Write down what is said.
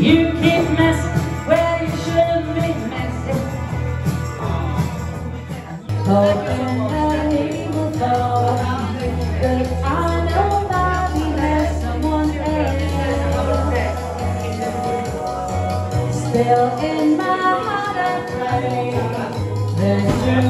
You keep messing where you shouldn't be messing. Oh, nobody will know. I know that someone else. Still in my heart. Yeah.